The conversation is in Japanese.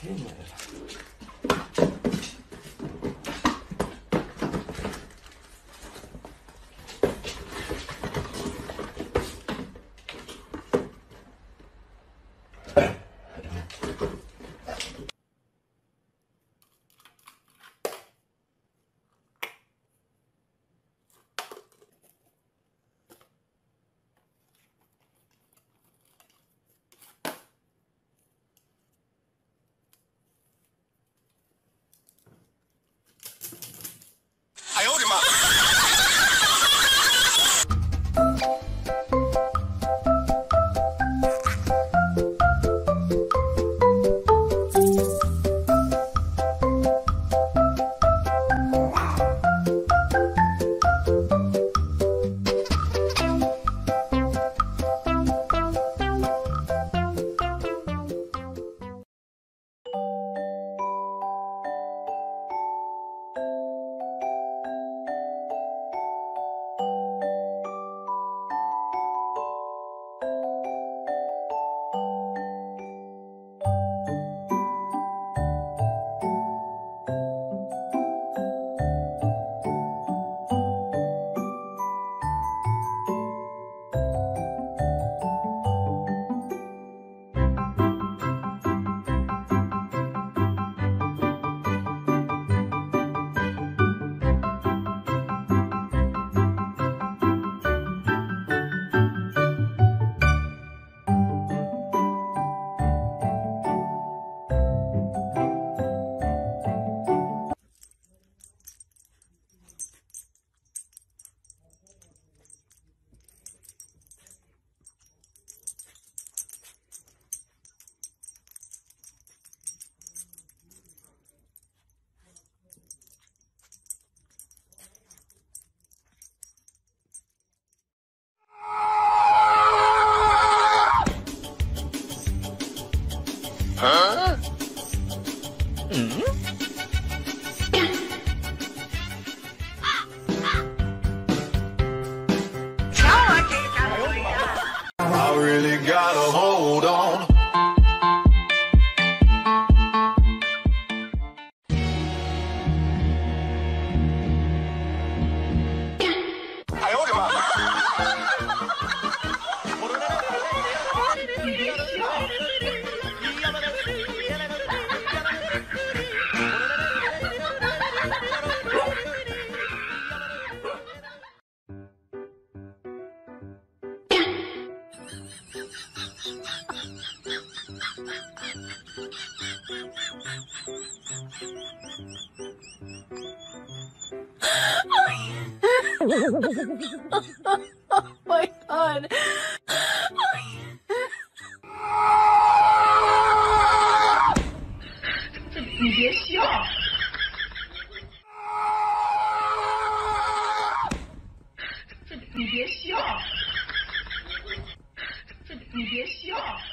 Hey, man. I really got a my god！这你别笑！你别笑！你别笑。